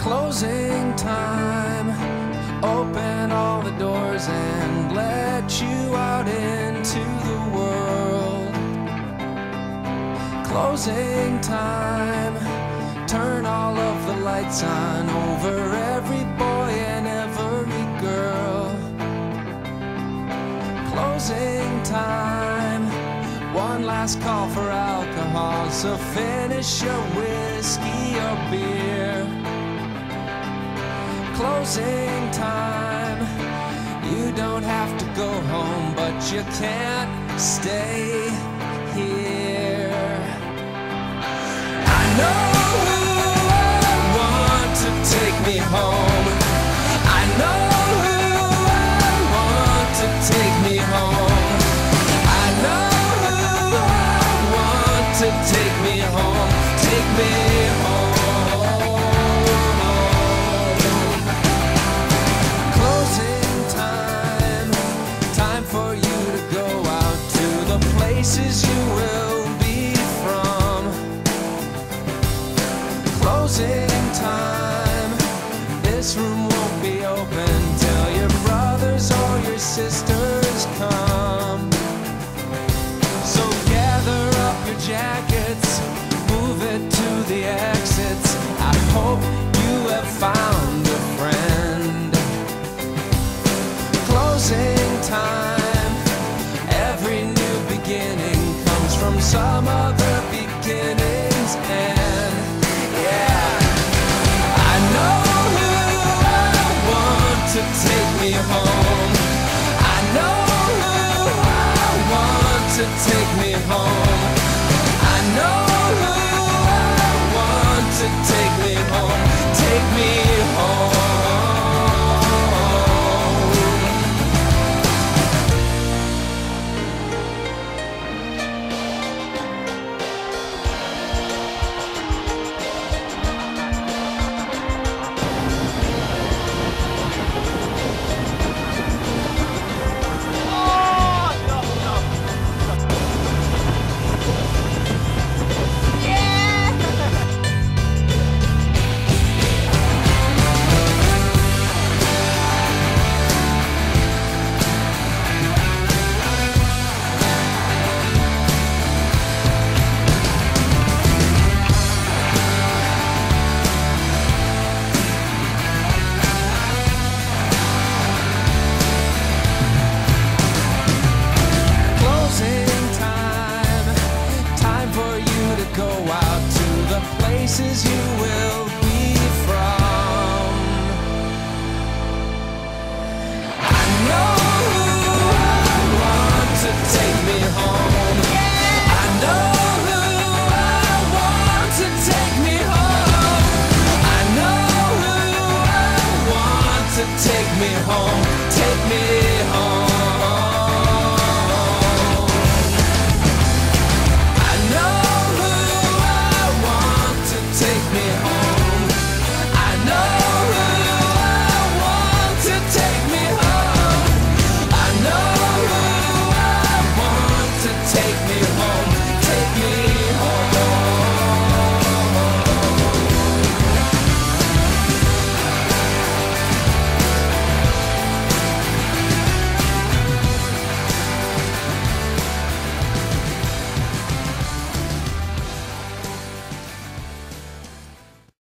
Closing time. Open all the doors and let you out into the world. Closing time. Turn all of the lights on over every boy and every girl. Closing time. One last call for alcohol, so finish your whiskey or beer. Closing time. You don't have to go home, but you can't stay here. I know who I want to take me home. I know who I want to take me home. I know who I want to take me home. Take me home. Exits. I hope you have found a friend. Closing time. Every new beginning comes from some other beginning's end. To take me home. I know who I want to Time you